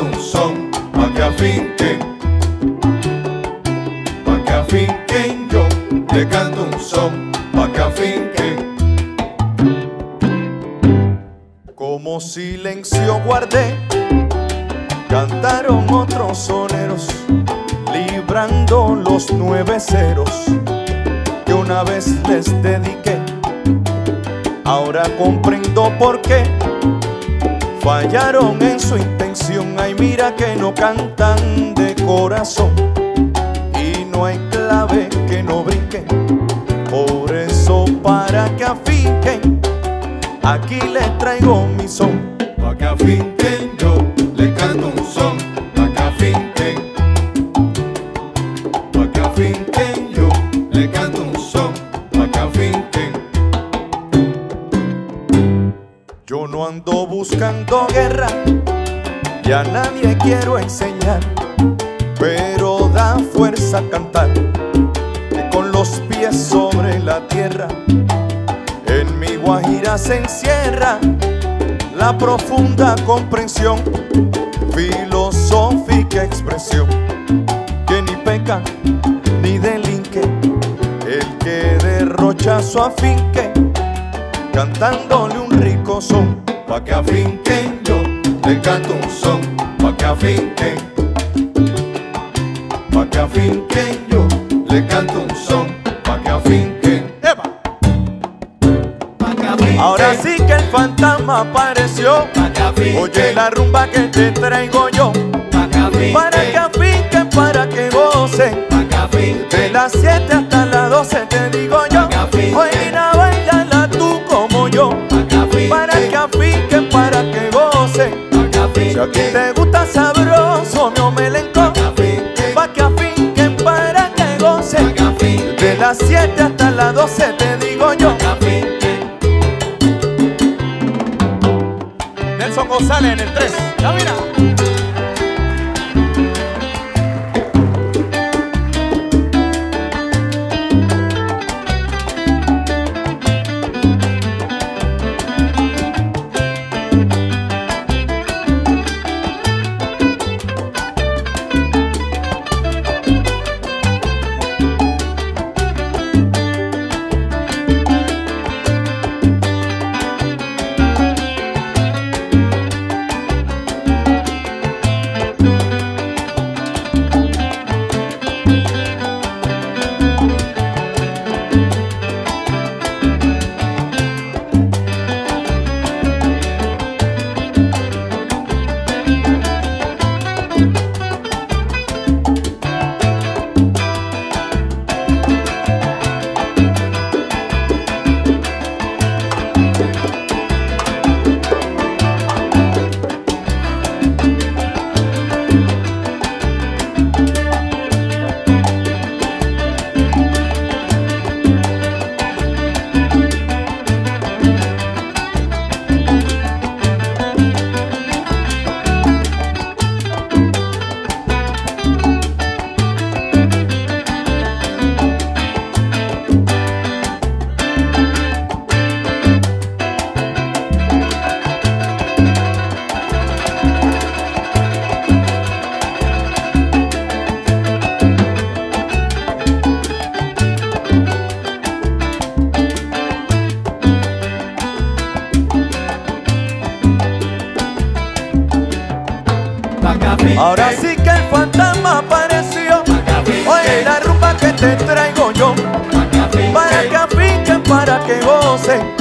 un son pa' que afinquen, pa' que afinquen yo, le canto un son pa' que afinquen. Como silencio guardé, cantaron otros soneros, librando los nueve ceros que una vez les dediqué. Ahora comprendo por qué fallaron en su intención. Mira que no cantan de corazón y no hay clave que no brinque. Por eso, para que afinquen, aquí les traigo mi son. Pa' que afinquen la profunda comprensión, filosófica expresión que ni peca ni delinque el que derrocha su afinque cantándole un rico son. Pa' que afinquen yo, le canto un son, pa' que afinquen. Pa' que afinquen yo, le canto un son, Ahora sí que el fantasma apareció. Oye la rumba que te traigo yo. Para que afinquen, para que gocen. De las 7 hasta las 12 te digo yo. Hoy mira, bailala tú como yo. Para que afinquen, para que gocen. Si a ti te gusta sabroso, mi omelenco. Pa' que afinquen. Pa' que afinquen, para que gocen. De las 7 hasta las 12 González en el 3. Ya mira. Que gocen.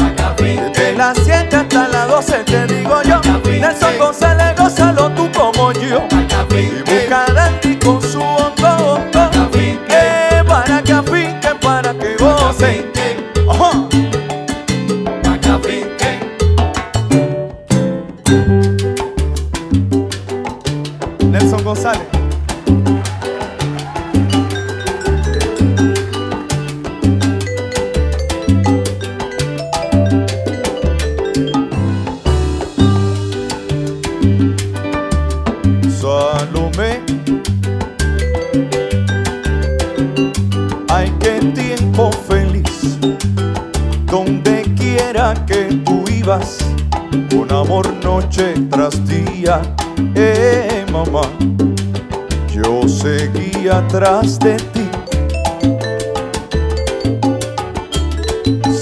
Seguí atrás de ti.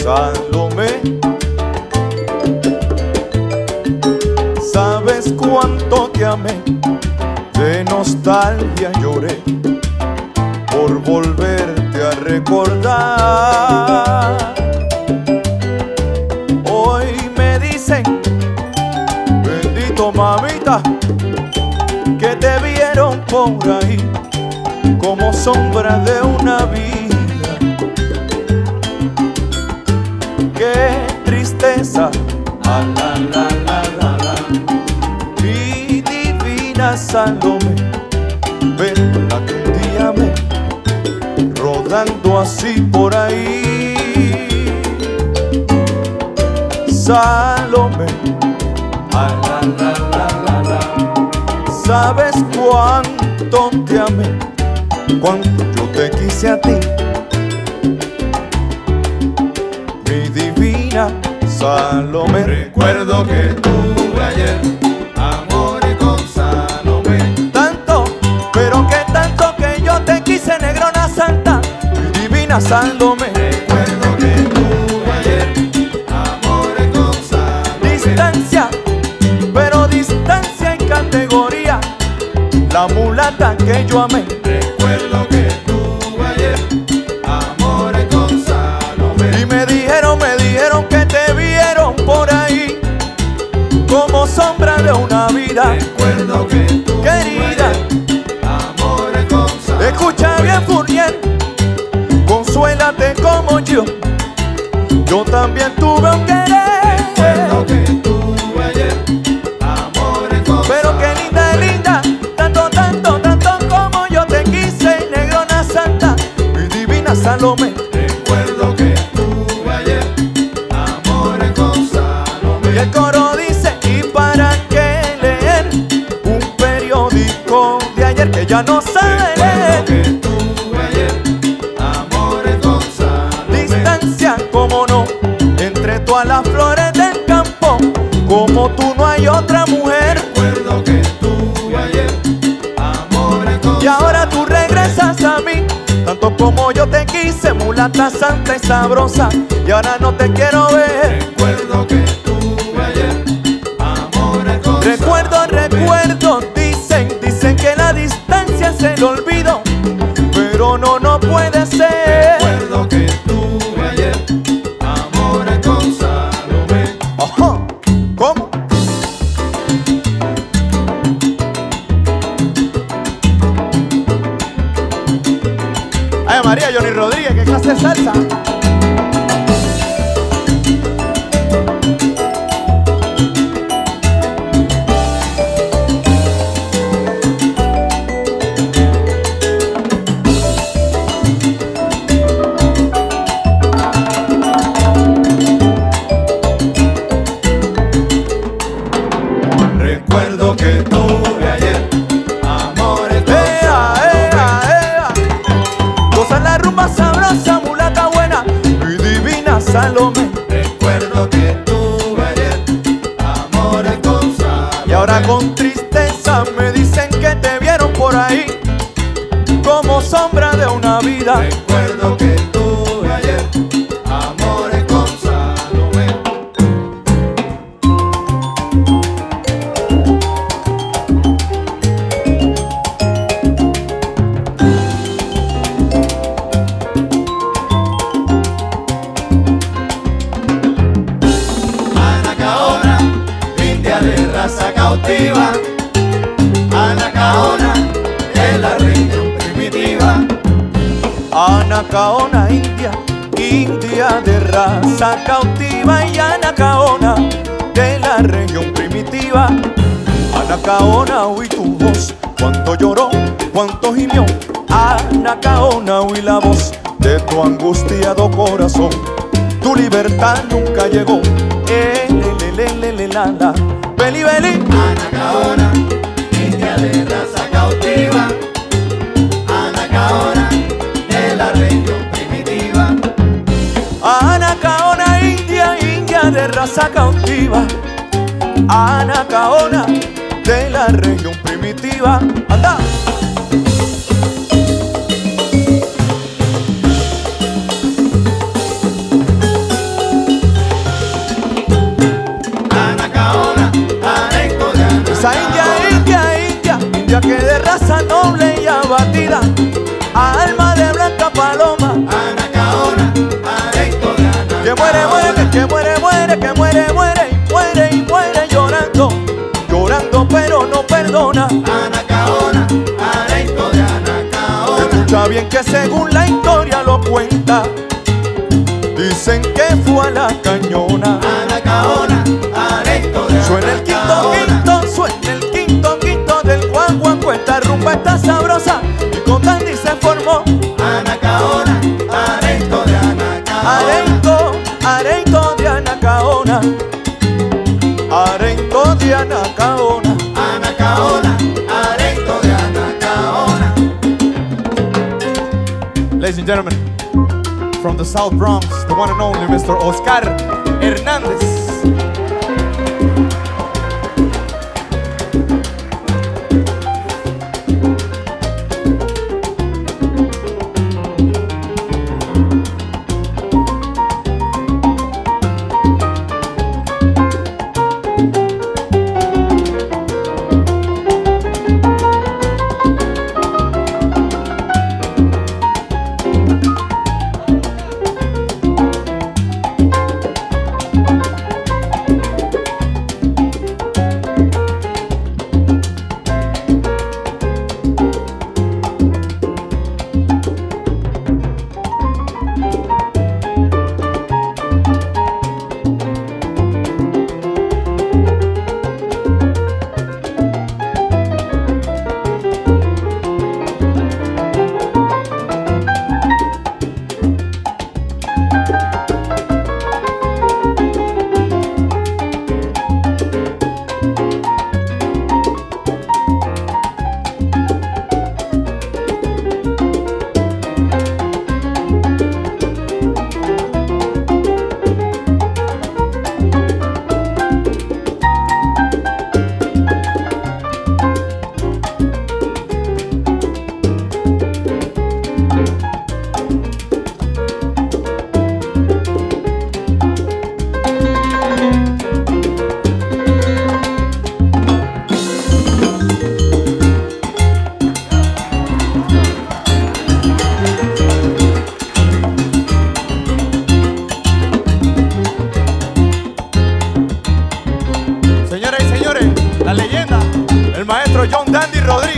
Salomé, sabes cuánto te amé, de nostalgia lloré por volverte a recordar. Hoy me dicen, bendito mamita, que te vieron por ahí sombra de una vida. Qué tristeza, ah, la, la, la, la, la. Mi divina Salomé, ven la que un día me rodando así por ahí. Salomé, ah, la, la, la, la, la. sabes cuánto te amé, cuánto yo te quise a ti. Mi divina Salomé, Recuerdo que tuve ayer amores con Salomé. tanto, pero que tanto que yo te quise, negrona santa, mi divina Salomé. La mulata que yo amé, Recuerdo que tuve ayer amores con Salomé. y me dijeron, me dijeron que te vieron por ahí, como sombra de una vida. Recuerdo que tuve Querida. ayer amores con Salomé. Escucha bien, Furnier, consuélate como yo. Yo también tuve un Recuerdo mulata santa y sabrosa, y ahora no te quiero ver. Recuerdo que tuve ayer amores con Recuerdo, recuerdo, dicen, dicen que la distancia es el olvido, pero no, no puede ser. Recuerdo que tuve ayer amores con Salomé. Ajá, ¿cómo? Ay, María, Johnny Rodríguez, ¿qué clase de? Recuerdo que Salomé. Recuerdo que tuve ayer amores con Salomé. Y ahora con tristeza me dicen que te vieron por ahí como sombra de una vida. Recuerdo Anacaona oí tu voz, cuánto lloró, cuánto gimió. Anacaona oí la voz de tu angustiado corazón. Tu libertad nunca llegó. Eh, le, le, le, la, la. Beli, beli. Anacaona, india de raza cautiva. Anacaona, de la región primitiva. Anacaona india, india de raza cautiva. Anacaona de la región primitiva. ¡Anda! Anacaona, Anacaona. Esa india, india, india, india que de raza noble y abatida, alma de blanca paloma, Anacaona, Anacaona. que muere, muere, que muere, muere, que muere, muere perdona. Anacaona, areito de Anacaona. Escucha bien que según la historia lo cuenta, dicen que fue a la cañona. Anacaona, areito de Suena el quinto, Anacaona. quinto, suena el quinto, quinto del guaguanco. Esta rumba está sabrosa y con Dandy se formó. Anacaona, areito de Anacaona. Areito, areito de Anacaona. And gentlemen, from the South Bronx, the one and only Mr. Oscar Hernández.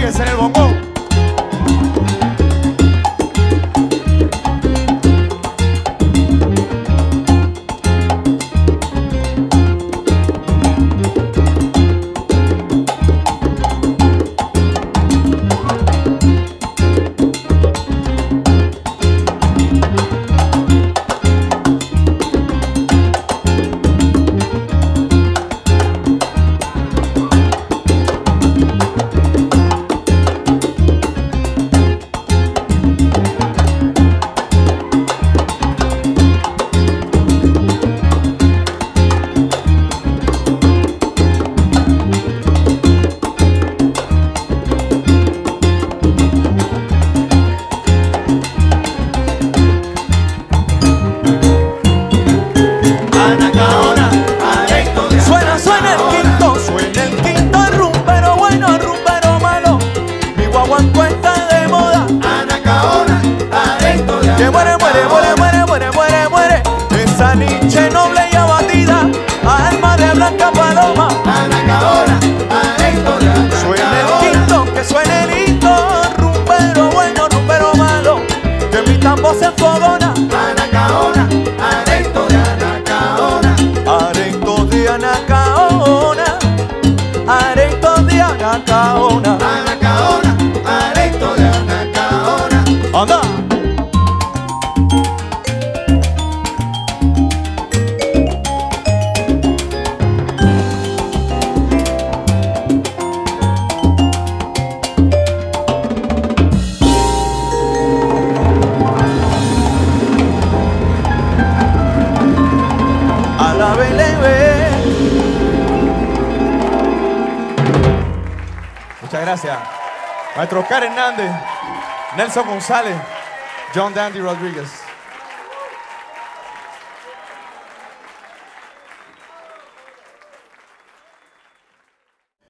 Dandy Rodríguez Maestro Oscar Hernández, Nelson González, John Dandy Rodríguez.